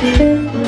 Música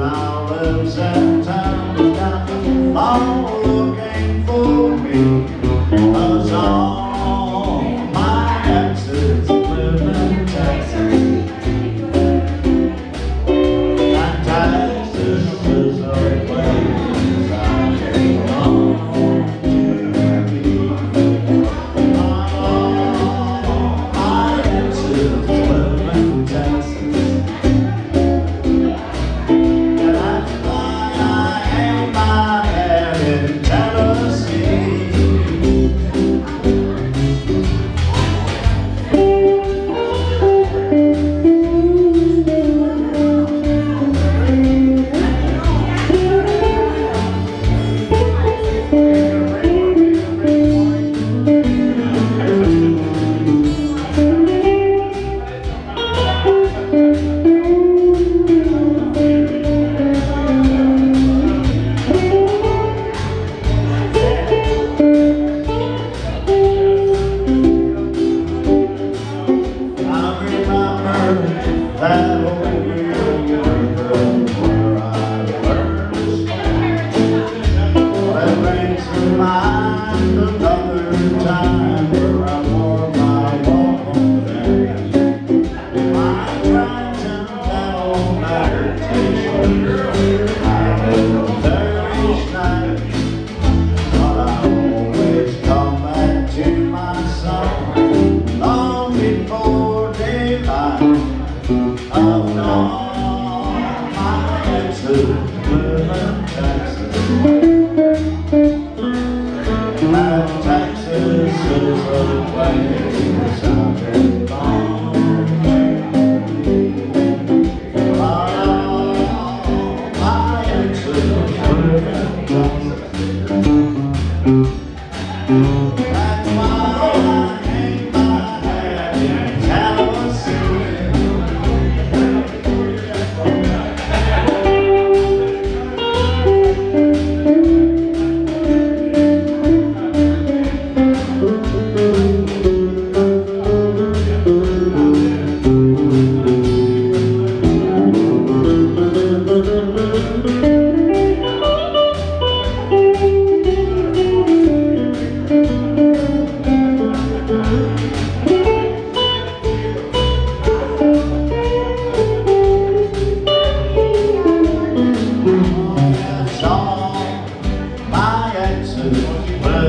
flowers and town, but not.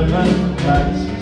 Mas